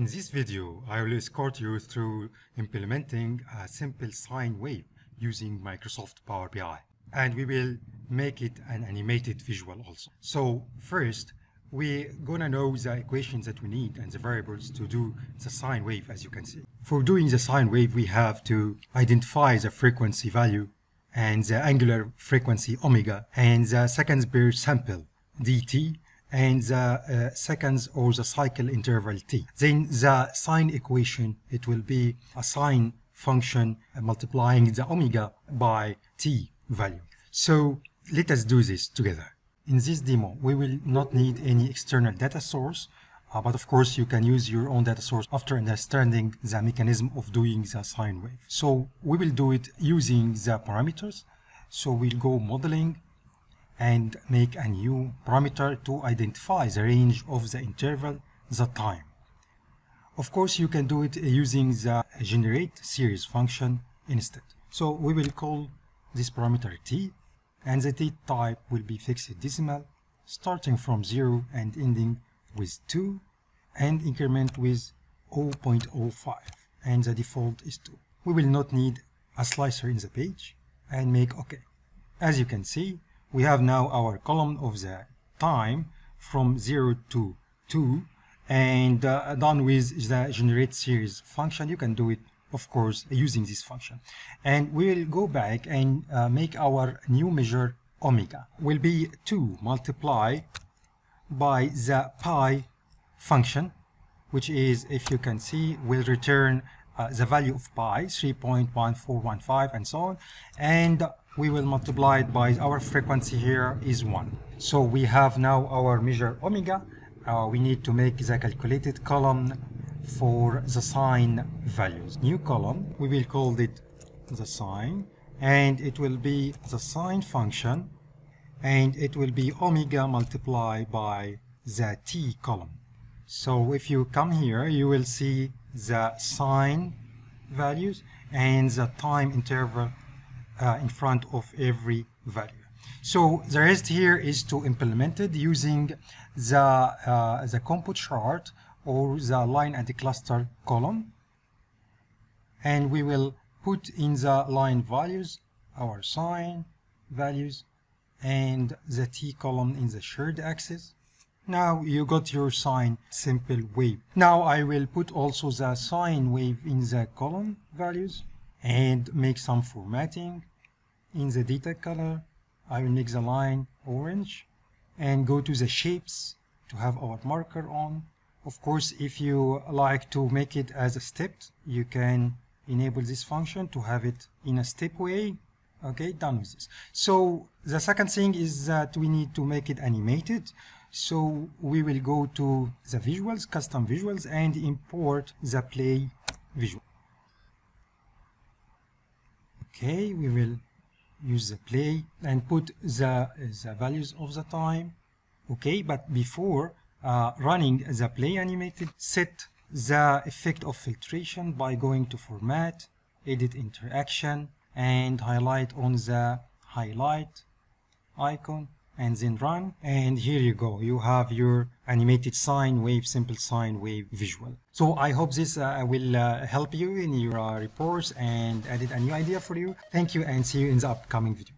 In this video, I will escort you through implementing a simple sine wave using Microsoft Power BI. And we will make it an animated visual also. So first, we're gonna know the equations that we need and the variables to do the sine wave as you can see. For doing the sine wave, we have to identify the frequency value and the angular frequency omega and the seconds per sample dt and the uh, seconds or the cycle interval t. Then the sine equation, it will be a sine function multiplying the omega by t value. So let us do this together. In this demo, we will not need any external data source, uh, but of course you can use your own data source after understanding the mechanism of doing the sine wave. So we will do it using the parameters. So we'll go modeling, and make a new parameter to identify the range of the interval, the time. Of course, you can do it using the generate series function instead. So we will call this parameter t, and the t type will be fixed decimal, starting from 0 and ending with 2, and increment with 0.05, and the default is 2. We will not need a slicer in the page, and make OK. As you can see, we have now our column of the time from 0 to 2 and uh, done with the generate series function. You can do it of course using this function. And we will go back and uh, make our new measure omega. Will be 2 multiply by the pi function which is if you can see will return uh, the value of pi 3.1415 and so on. And we will multiply it by our frequency here is 1 so we have now our measure omega. Uh, we need to make the calculated column for the sine values. New column we will call it the sine and it will be the sine function and it will be omega multiplied by the t column. So if you come here you will see the sine values and the time interval uh, in front of every value. So the rest here is to implement it using the, uh, the compute chart or the line and the cluster column. And we will put in the line values our sine values and the t column in the shared axis. Now you got your sine simple wave. Now I will put also the sine wave in the column values and make some formatting in the data color I will make the line orange and go to the shapes to have our marker on. Of course if you like to make it as a step you can enable this function to have it in a step way. Okay done with this. So the second thing is that we need to make it animated. So we will go to the visuals custom visuals and import the play visual. Okay we will use the play and put the, the values of the time. Okay but before uh, running the play animated set the effect of filtration by going to format edit interaction and highlight on the highlight icon and then run and here you go. You have your animated sine wave simple sine wave visual. So i hope this uh, will uh, help you in your uh, reports and added a new idea for you. Thank you and see you in the upcoming video